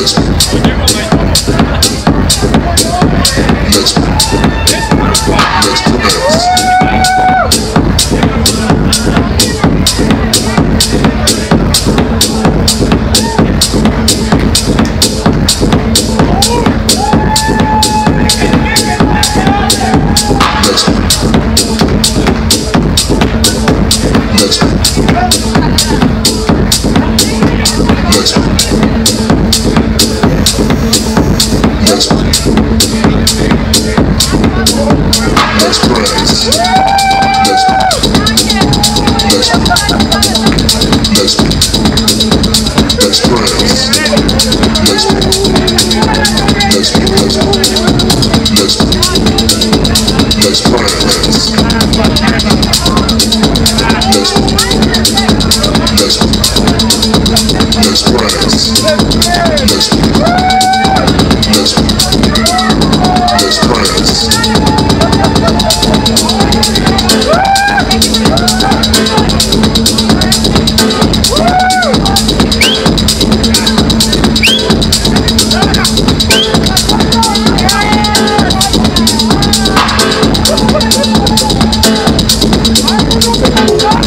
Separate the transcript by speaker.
Speaker 1: Jesus. Let's praise. Oh, my God.